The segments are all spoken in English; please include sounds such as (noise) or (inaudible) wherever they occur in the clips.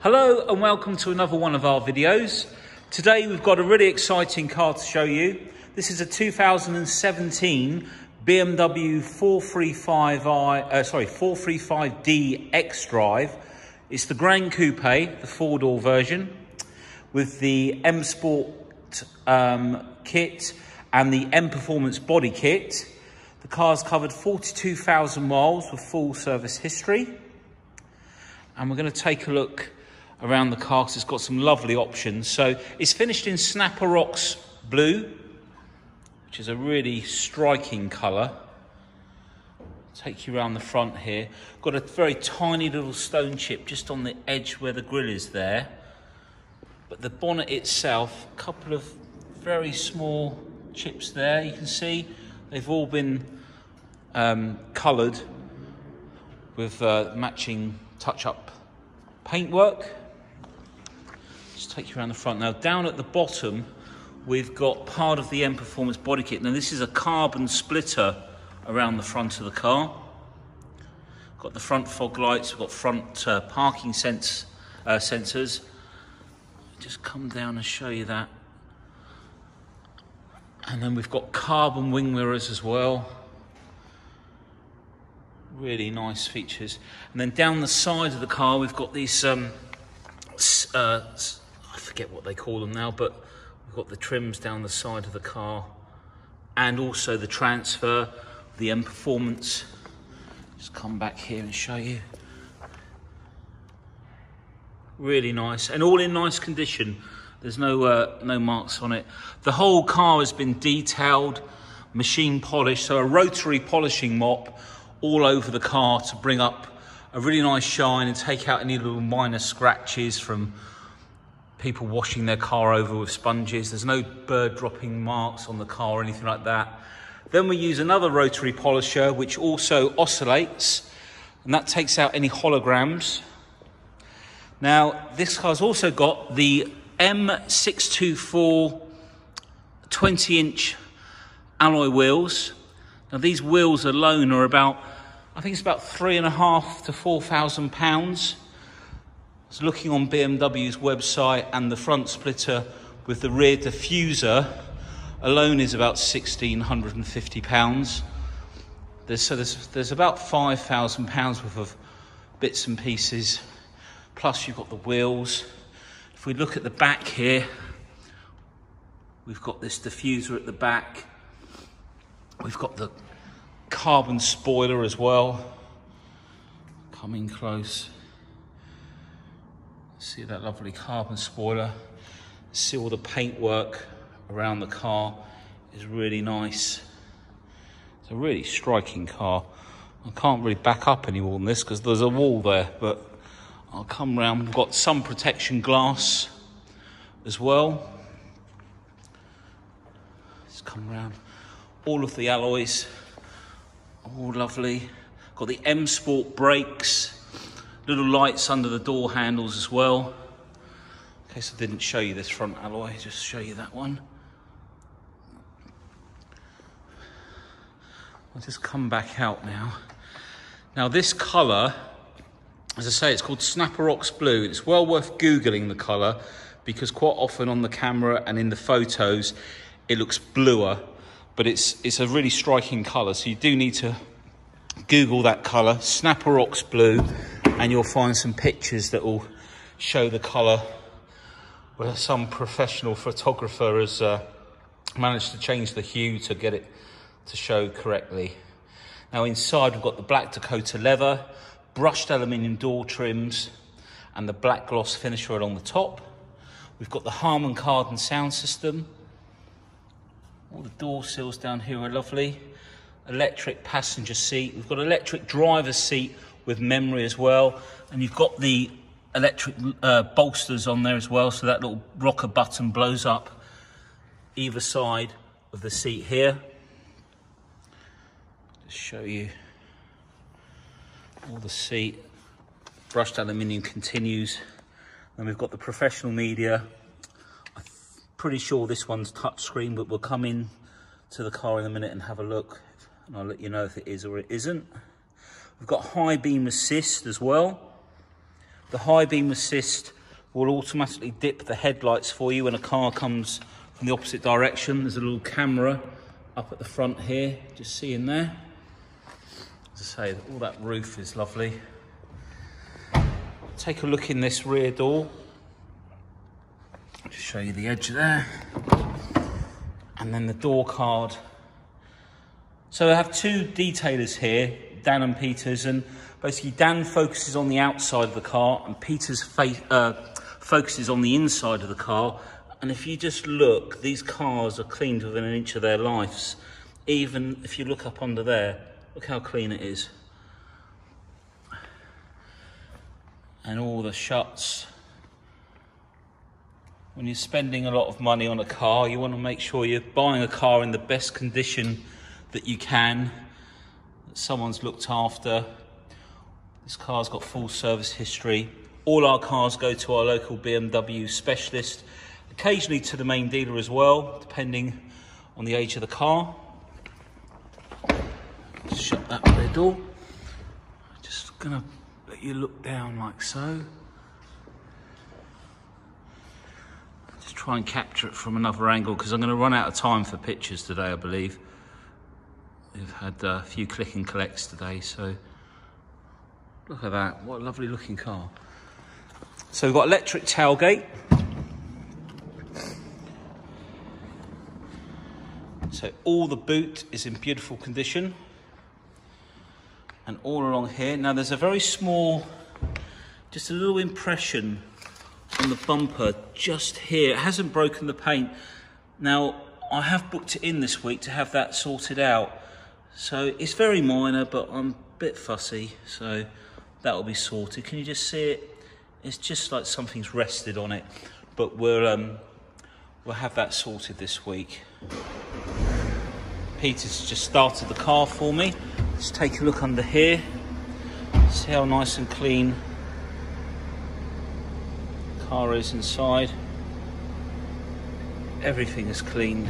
Hello and welcome to another one of our videos. Today we've got a really exciting car to show you. This is a 2017 BMW 435i, uh, sorry, 435d xDrive. It's the Gran Coupe, the four-door version, with the M Sport um, kit and the M Performance body kit. The car's covered 42,000 miles with full service history. And we're going to take a look around the car because it's got some lovely options. So it's finished in Snapper Rocks blue, which is a really striking colour. Take you around the front here. Got a very tiny little stone chip just on the edge where the grill is there. But the bonnet itself, a couple of very small chips there. You can see they've all been um, coloured with uh, matching touch-up paintwork. Just take you around the front. Now down at the bottom, we've got part of the M Performance body kit. Now this is a carbon splitter around the front of the car. Got the front fog lights, we've got front uh, parking sense, uh, sensors. Just come down and show you that. And then we've got carbon wing mirrors as well. Really nice features. And then down the side of the car, we've got these, um, uh, I forget what they call them now, but we've got the trims down the side of the car and also the transfer, the M Performance. Just come back here and show you. Really nice and all in nice condition. There's no, uh, no marks on it. The whole car has been detailed, machine polished, so a rotary polishing mop all over the car to bring up a really nice shine and take out any little minor scratches from people washing their car over with sponges. There's no bird dropping marks on the car or anything like that. Then we use another rotary polisher which also oscillates and that takes out any holograms. Now this car's also got the M624 20 inch alloy wheels. Now these wheels alone are about, I think it's about three and a half to four thousand pounds. I was looking on BMW's website and the front splitter with the rear diffuser alone is about sixteen hundred and fifty pounds. There's, so there's, there's about five thousand pounds worth of bits and pieces. Plus you've got the wheels. If we look at the back here, we've got this diffuser at the back. We've got the carbon spoiler as well. Coming close. See that lovely carbon spoiler. See all the paintwork around the car is really nice. It's a really striking car. I can't really back up any more than this because there's a wall there, but I'll come round. We've got some protection glass as well. Let's come round. All of the alloys, all lovely. Got the M Sport brakes, little lights under the door handles as well. In case I didn't show you this front alloy, just show you that one. I'll just come back out now. Now this colour as I say, it's called Snapper Rocks Blue. It's well worth Googling the colour because quite often on the camera and in the photos, it looks bluer, but it's, it's a really striking colour. So you do need to Google that colour, Snapper Rocks Blue, and you'll find some pictures that will show the colour where some professional photographer has uh, managed to change the hue to get it to show correctly. Now inside we've got the black Dakota leather, brushed aluminium door trims and the black gloss finisher along the top. We've got the Harman Kardon sound system. All the door sills down here are lovely. Electric passenger seat. We've got electric driver's seat with memory as well. And you've got the electric uh, bolsters on there as well. So that little rocker button blows up either side of the seat here. Just show you all the seat, brushed aluminium continues. Then we've got the professional media. I'm pretty sure this one's touchscreen, but we'll come in to the car in a minute and have a look. And I'll let you know if it is or it isn't. We've got high beam assist as well. The high beam assist will automatically dip the headlights for you when a car comes from the opposite direction. There's a little camera up at the front here, just seeing there. As I say, all that roof is lovely. Take a look in this rear door. Just show you the edge there. And then the door card. So I have two detailers here, Dan and Peters, and basically Dan focuses on the outside of the car and Peters uh, focuses on the inside of the car. And if you just look, these cars are cleaned within an inch of their lives. Even if you look up under there, look how clean it is. And all the shuts. When you're spending a lot of money on a car, you want to make sure you're buying a car in the best condition that you can, that someone's looked after. This car's got full service history. All our cars go to our local BMW specialist, occasionally to the main dealer as well, depending on the age of the car. Just shut that rear door. Just gonna let you look down like so. Just try and capture it from another angle because I'm to run out of time for pictures today, I believe. We've had a few click and collects today, so look at that. What a lovely looking car. So we've got electric tailgate. So all the boot is in beautiful condition. And all along here, now there's a very small, just a little impression on the bumper just here. It hasn't broken the paint. Now, I have booked it in this week to have that sorted out. So it's very minor, but I'm a bit fussy. So that'll be sorted. Can you just see it? It's just like something's rested on it, but we'll um, we'll have that sorted this week. Peter's just started the car for me. Let's take a look under here. See how nice and clean the car is inside. Everything is cleaned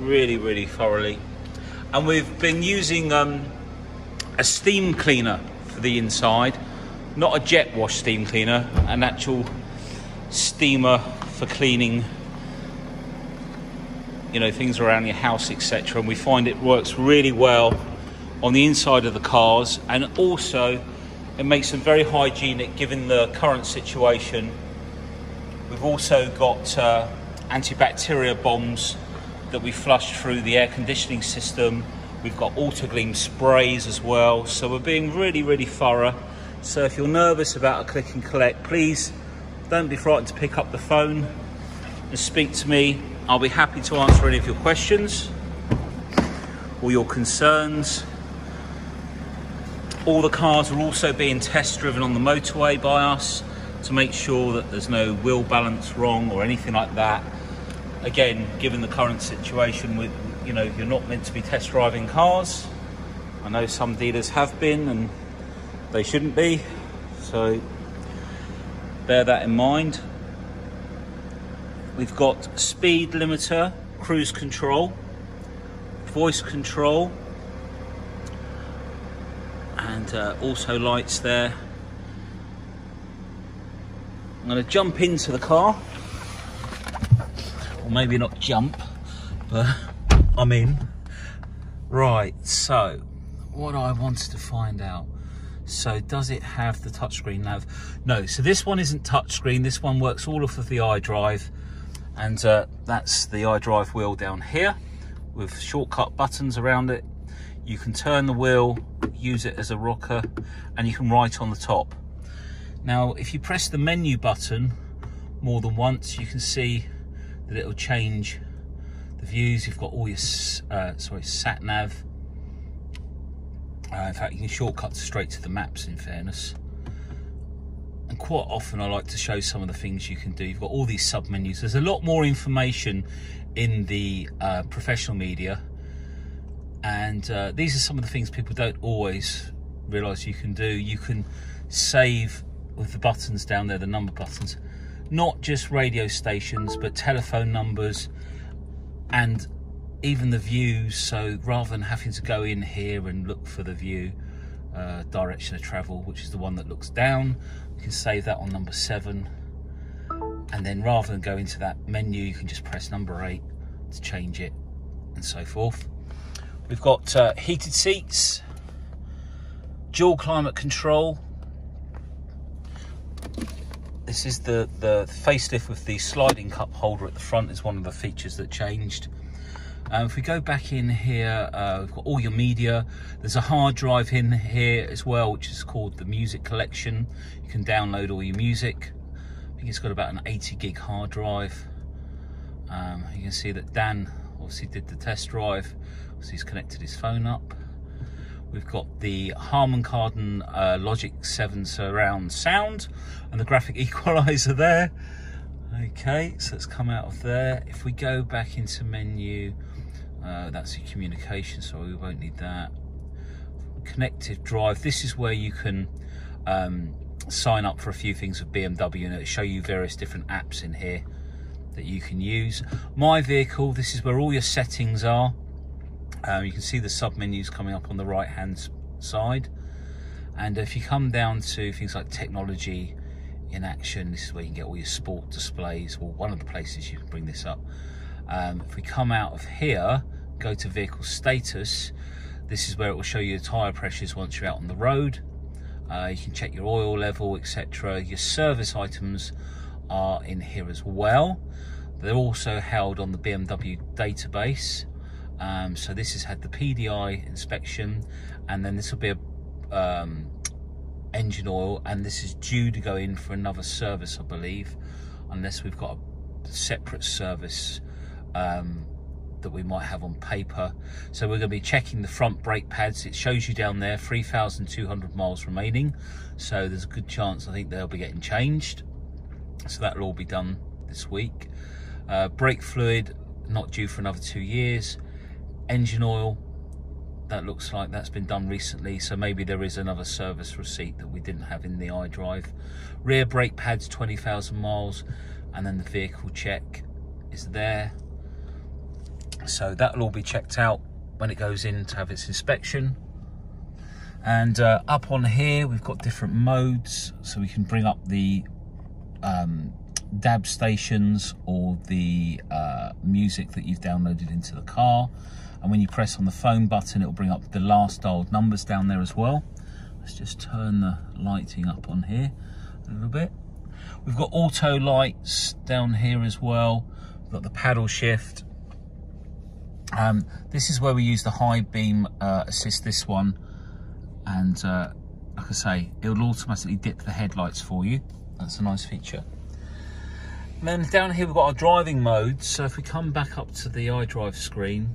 really, really thoroughly. And we've been using um, a steam cleaner for the inside. Not a jet wash steam cleaner, an actual steamer for cleaning you know things around your house etc and we find it works really well on the inside of the cars. And also it makes them very hygienic given the current situation. We've also got uh, antibacterial bombs that we flush through the air conditioning system we've got Autoglym sprays as well so we're being really really thorough so if you're nervous about a click and collect, please don't be frightened to pick up the phone and speak to me. I'll be happy to answer any of your questions or your concerns. All the cars are also being test driven on the motorway by us to make sure that there's no wheel balance wrong or anything like that. Again, given the current situation with, you know, you're not meant to be test driving cars. I know some dealers have been and they shouldn't be. So bear that in mind. We've got speed limiter, cruise control, voice control, and uh, also lights there. I'm going to jump into the car, maybe not jump, but I'm in. Right, so what I wanted to find out so does it have the touchscreen nav? No, so this one isn't touchscreen. This one works all off of the iDrive. And uh, that's the iDrive wheel down here with shortcut buttons around it. You can turn the wheel, use it as a rocker, and you can write on the top. Now, if you press the menu button more than once, you can see that it'll change the views. You've got all your, uh, sorry, sat nav, uh, in fact, you can shortcut straight to the maps, in fairness. And quite often I like to show some of the things you can do. You've got all these sub-menus. There's a lot more information in the uh, professional media. And uh, these are some of the things people don't always realise you can do. You can save with the buttons down there, the number buttons. Not just radio stations, but telephone numbers and even the views so rather than having to go in here and look for the view uh, direction of travel, which is the one that looks down. You can save that on number seven. And then rather than go into that menu, you can just press number eight to change it and so forth. We've got uh, heated seats, dual climate control. This is the, the facelift with the sliding cup holder at the front is one of the features that changed. Um, if we go back in here, uh, we've got all your media. There's a hard drive in here as well, which is called the Music Collection. You can download all your music. I think it's got about an 80 gig hard drive. Um, you can see that Dan obviously did the test drive. So he's connected his phone up. We've got the Harman Kardon uh, Logic 7 surround sound and the graphic (laughs) equalizer there. Okay, so let's come out of there. If we go back into menu, uh, that's your communication, so we won't need that. Connected drive, this is where you can um, sign up for a few things with BMW and it'll show you various different apps in here that you can use. My vehicle, this is where all your settings are. Um, you can see the sub menus coming up on the right hand side. And if you come down to things like technology in action, this is where you can get all your sport displays, or one of the places you can bring this up. Um, if we come out of here, go to vehicle status, this is where it will show you the tyre pressures once you're out on the road. Uh, you can check your oil level, etc. Your service items are in here as well. They're also held on the BMW database. Um, so this has had the PDI inspection, and then this will be a um, engine oil, and this is due to go in for another service, I believe, unless we've got a separate service um, that we might have on paper. So we're going to be checking the front brake pads. It shows you down there 3,200 miles remaining. So there's a good chance I think they'll be getting changed. So that'll all be done this week. Uh, brake fluid, not due for another two years. Engine oil, that looks like that's been done recently. So maybe there is another service receipt that we didn't have in the iDrive. Rear brake pads, 20,000 miles. And then the vehicle check is there. So that'll all be checked out when it goes in to have its inspection. And uh, up on here, we've got different modes. So we can bring up the um, DAB stations or the uh, music that you've downloaded into the car. And when you press on the phone button, it'll bring up the last dialed numbers down there as well. Let's just turn the lighting up on here a little bit. We've got auto lights down here as well. We've got the paddle shift. Um, this is where we use the high beam uh, assist this one. And uh, like I say, it'll automatically dip the headlights for you. That's a nice feature. And then down here we've got our driving mode. So if we come back up to the iDrive screen,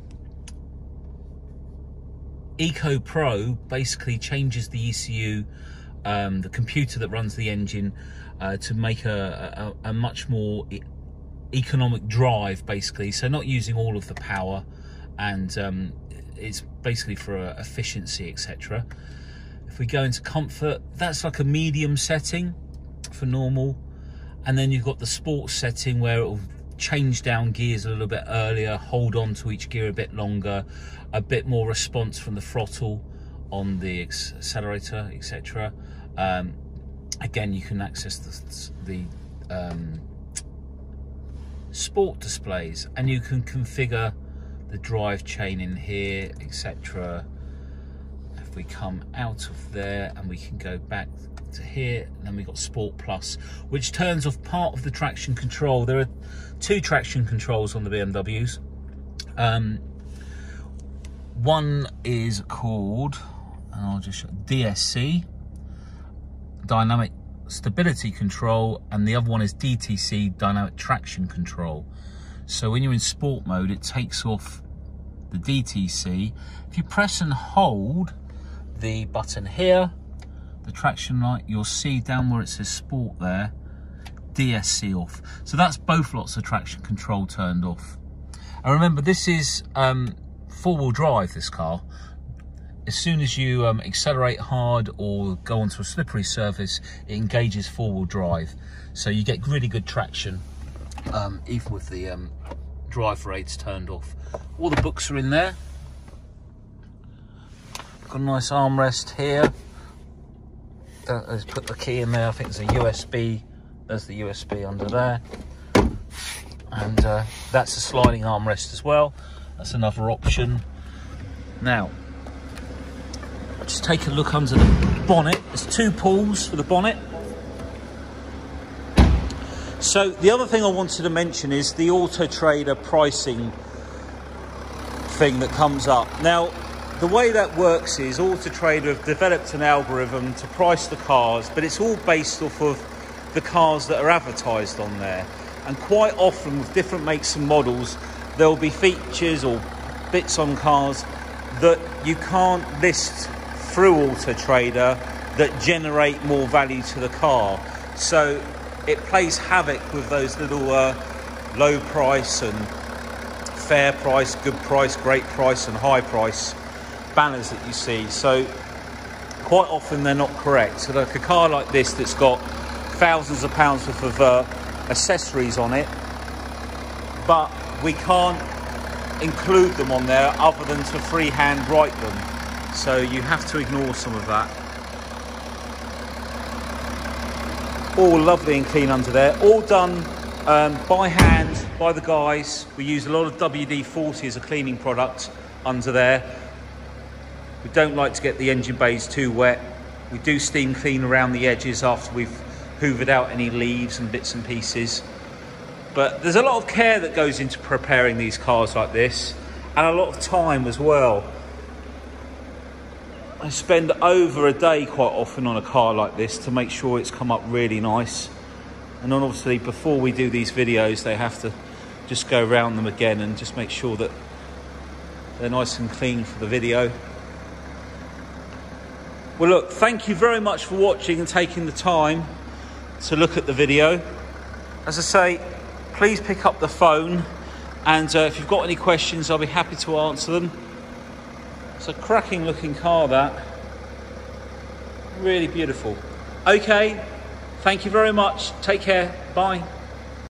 Eco Pro basically changes the ECU, um, the computer that runs the engine, uh, to make a, a, a much more economic drive, basically. So not using all of the power, and um, it's basically for uh, efficiency, etc. If we go into comfort, that's like a medium setting for normal, and then you've got the sports setting where it'll change down gears a little bit earlier, hold on to each gear a bit longer, a bit more response from the throttle on the accelerator, etc. Um, again, you can access the, the um, sport displays and you can configure the drive chain in here, etc. If we come out of there and we can go back to here, then we've got Sport Plus, which turns off part of the traction control. There are two traction controls on the BMWs. Um, one is called, and I'll just show, DSC, Dynamic Stability Control, and the other one is DTC, Dynamic Traction Control. So when you're in sport mode, it takes off the DTC. If you press and hold the button here, the traction light, you'll see down where it says sport there, DSC off. So that's both lots of traction control turned off. And remember, this is um, four-wheel drive, this car. As soon as you um, accelerate hard or go onto a slippery surface, it engages four-wheel drive. So you get really good traction, um, even with the um, drive rates turned off. All the books are in there. Got a nice armrest here. That, let's put the key in there. I think there's a USB. There's the USB under there. And uh, that's a sliding armrest as well. That's another option. Now, just take a look under the bonnet. There's two pulls for the bonnet. So the other thing I wanted to mention is the Auto Trader pricing thing that comes up. Now, the way that works is Auto Trader have developed an algorithm to price the cars, but it's all based off of the cars that are advertised on there. And quite often, with different makes and models, there'll be features or bits on cars that you can't list through Auto Trader that generate more value to the car. So it plays havoc with those little uh, low price and fair price, good price, great price, and high price banners that you see. So quite often they're not correct. So like a car like this that's got thousands of pounds worth of uh, accessories on it, but we can't include them on there other than to freehand write them. So you have to ignore some of that. All lovely and clean under there. All done um, by hand by the guys. We use a lot of WD-40 as a cleaning product under there. We don't like to get the engine bays too wet. We do steam clean around the edges after we've hoovered out any leaves and bits and pieces. But there's a lot of care that goes into preparing these cars like this and a lot of time as well. I spend over a day quite often on a car like this to make sure it's come up really nice. And then obviously before we do these videos, they have to just go around them again and just make sure that they're nice and clean for the video. Well look, thank you very much for watching and taking the time to look at the video. As I say, please pick up the phone and uh, if you've got any questions, I'll be happy to answer them. It's a cracking looking car that. Really beautiful. Okay, thank you very much. Take care. Bye.